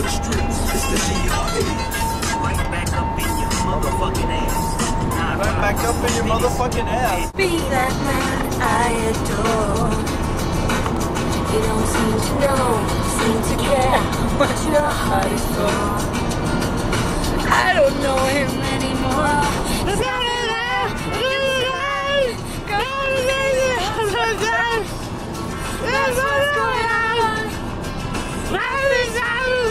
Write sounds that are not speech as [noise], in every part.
for the streets. It's the GRE. Right back up in your motherfucking ass. Nah, Right back up in your motherfucking ass. Be that man I adore. You don't seem to know, seem to care what your heart is for. I don't know him anymore. That's what's going on.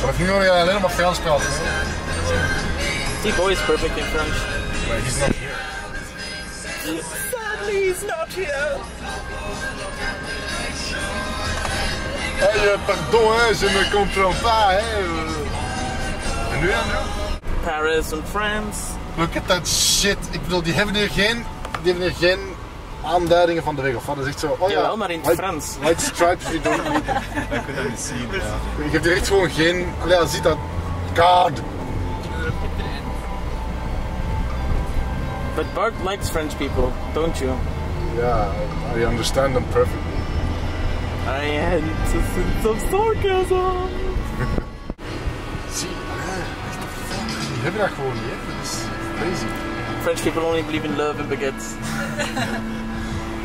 Vanaf nu ga je alleen maar Frans praten. T-Boy is perfect in French. Maar he's not here. Sadly, he's not here. Hey, euh, pardon, hein, je ne comprends pas. Hein. En nu, Andrew? Paris and France. Look at that shit. Ik bedoel, die hebben hier geen, die hebben hier geen aanduidingen van de weg. Of wat? Dat is echt zo. Oh ja, Jawel, maar in het white- Frans. White stripes, we don't need them. Wij kunnen dat niet zien. Ja. Je hebt hier echt gewoon geen. Allee, ja, ziet dat. God. But Bart likes French people, don't you? Ja, I understand them perfectly. I had a sense of sarcasm. Zie, echt de fuck. Die hebben dat gewoon niet, hè. Dat is crazy. French people only believe in love and baguettes.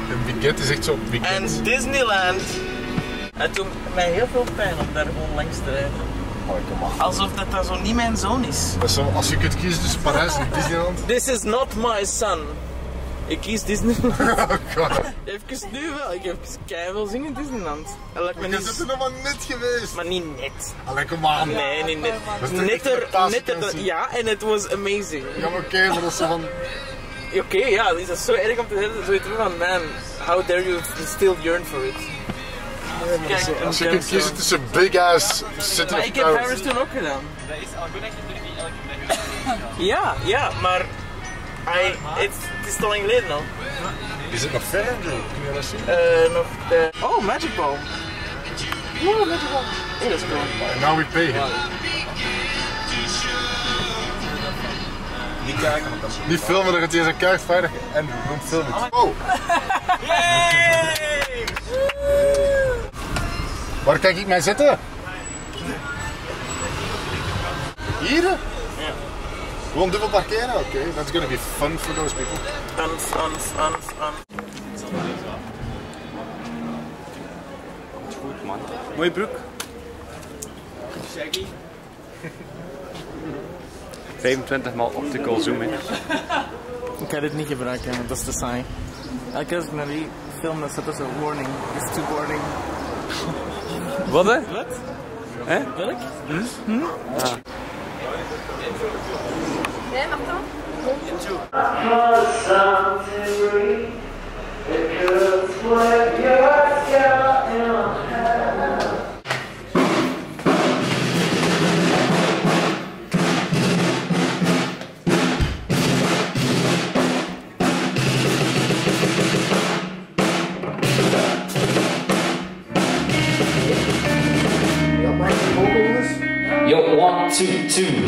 En Baguette is echt zo Baguette. En Disneyland. Het doet mij heel veel pijn om daar gewoon langs te rijden. Oh. Alsof dat, dat zo niet mijn zoon is. Dat is zo, als je kunt kiezen tussen Parijs en Disneyland. [laughs] This is not my son. Ik kies Disneyland. [laughs] Oh god. Even nu wel. Ik heb keihard zin in Disneyland. Dat bent er nog maar net geweest. Maar niet net. Allee, kom aan. Nee, niet net. Is Netter, netter. Ja, en het was amazing. Ja, maar oké, maar dat is zo van... yeah, ja, is dat zo erg om te zeggen? Zoiets van, man, how dare you still yearn for it. Kijk, Zo, een als je kunt gemstone. kiezen tussen Big Ass City Maar of ik heb Paris. Paris toen ook gedaan. Ja, ja, maar... I, het, het is te lang geleden al. Is het nog ver, Andrew? Kun je dat zien? Eh, nog de... Oh, Magic Ball. Oh, Magic Ball. Oh, dat is cool. Now we pay him. Niet kijken, want dat is Niet filmen, dan gaat hij zijn kaart veilig en don't film. Oh! Waar kan ik mij zitten? Hier? Ja. Gewoon dubbel parkeren? Oké, that's gonna be fun for those people. Ans, ans, ans, ans. goed, man. Mooie broek. Shaggy. [laughs] 25 maal optical zoom in. Ik ga dit niet gebruiken, want dat is te saai. Elke keer als ik naar die film, dan staat er zo'n warning. It's too boring. Wat hè? Wat? Hè? Welk? Nee, mag dan? Soon.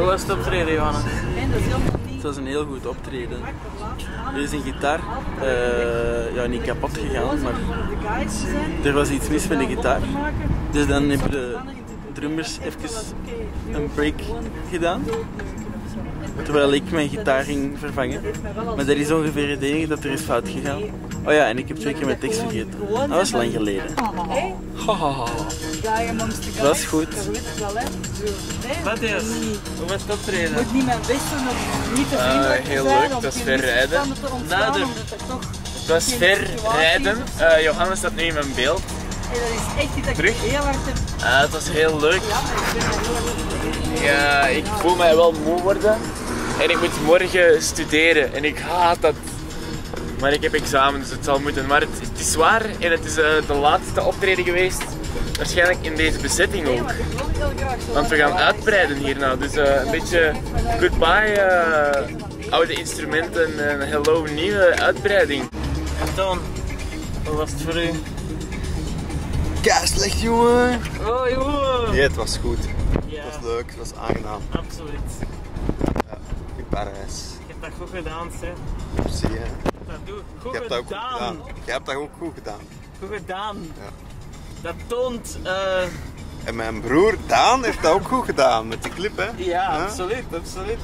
Hoe was het optreden, Johannes? Het was een heel goed optreden. Er is een gitaar, eh, ja niet kapot gegaan, maar er was iets mis met de gitaar. Dus dan hebben de drummers even een break gedaan. Terwijl ik mijn gitaar ging vervangen. Maar dat is ongeveer het enige dat er is fout gegaan. Oh ja, en ik heb twee keer mijn tekst vergeten. Dat was lang geleden. Hahaha. Dat was goed. Matthias, hoe was het optreden? moet niet mijn best doen om niet te vriendelijk te heel leuk, dat is ver rijden. er Het was ver rijden. Eh, Johannes staat nu in mijn beeld. Hey, dat is echt iets dat Terug? ik heel hard heb. Eh, het was heel leuk. Ja, maar ik ben heel erg Ja, ik voel mij wel moe worden. En ik moet morgen studeren. En ik haat dat. Maar ik heb examen, dus het zal moeten. Maar het, het is zwaar en het is eh, de laatste optreden geweest. Waarschijnlijk in deze bezetting ook. Want we gaan uitbreiden hierna. Dus eh, een beetje goodbye eh, oude instrumenten en hello nieuwe uitbreiding. En Toon, hoe was het voor u? Kaarslecht, jongen. Oh, jongen! Nee, het was goed. Ja, Het was leuk, het was aangenaam. absoluut. In Parijs. Je hebt dat goed gedaan, hè. Zie je. Dat doe goed Je hebt dat ook goed gedaan. Je hebt dat ook goed gedaan. Goed gedaan. Ja. Dat toont, eh, En mijn broer Daan heeft dat ook goed gedaan met die clip, hè? ja, Huh? absoluut, absoluut.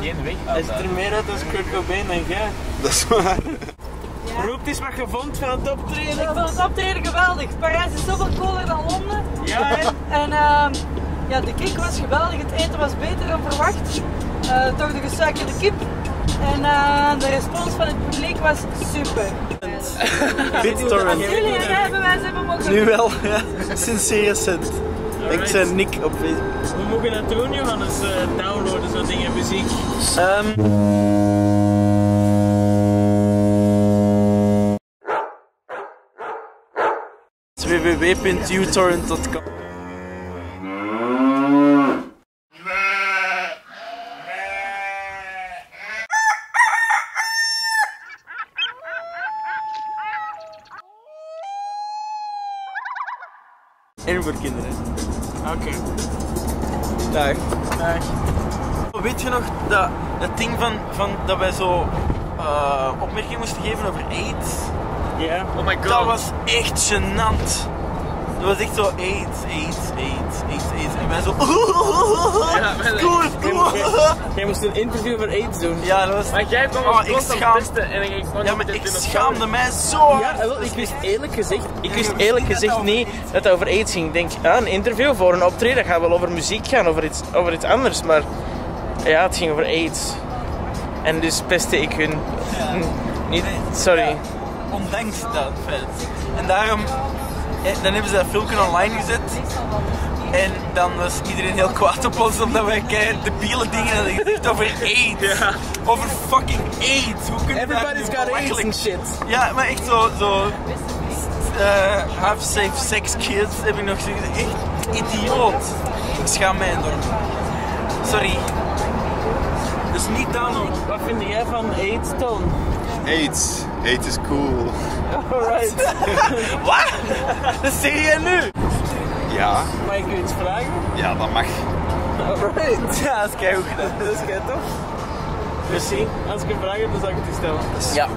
Geen weg. Hij ziet er meer uit als Kurt Cobain dan jij. Dat is waar. Roept eens wat je vond van het optreden. Ik vond het optreden geweldig. Parijs is zoveel cooler dan Londen. Ja, hè? En ehm, ja, de kick was geweldig. Het eten was beter dan verwacht. Eh, toch de gesuikerde kip. En eh, de respons van het publiek was super. BitTorrent. Jullie een rijbewijs hebben mogen Nu wel, ja. Sinds zeer recent. Ik zijn Nick op Facebook. Hoe moet je dat doen, Johannes? Eh, downloaden, zo'n dingen, muziek. Ehm, www.utorrent.com En voor kinderen. Oké. Dag. Dag. Weet je nog dat, dat ding van, van dat wij zo eh opmerkingen moesten geven over AIDS? Ja. Oh my god. Dat was echt gênant. Dat was echt zo AIDS, AIDS, AIDS, AIDS, AIDS. En wij zo. Ja, Cool, cool. Jij moest een interview over AIDS doen. Ja, dat was. Maar jij kwam Oh, ik constant schaam- testen en ik Ja, maar ik schaamde mij zo. Ja, wel, ik wist eerlijk gezegd, ik wist eerlijk niet dat gezegd het niet dat het over AIDS ging. Ik denk, ja, een interview voor een optreden, dat gaat wel over muziek gaan, over iets, over iets anders. Maar ja, het ging over AIDS. En dus pestte ik hun. [laughs] Niet, sorry. Ondanks dat feit. En daarom. Eh, Dan hebben ze dat filmpje online gezet. En dan was iedereen heel kwaad op ons omdat wij keihard debiele dingen hadden gezegd over AIDS. Over fucking AIDS. Hoe kun je dat Everybody's got AIDS and shit. Ja, maar echt zo. zo eh, have safe sex kids heb ik nog gezegd. Echt idioot. Ik schaam mij enorm. Sorry. Dus niet dan ook. Wat vind jij van AIDS, Toon? AIDS. AIDS is cool. [laughs] Alright. [laughs] Wat? Dat zeg jij nu? Ja, Mag ik u iets vragen? ja, dat mag. Alright. [laughs] Ja, dat is keihard gedaan. Dat is kei tof. Merci. Als ik een vraag heb, dan zal ik het u stellen. Ja.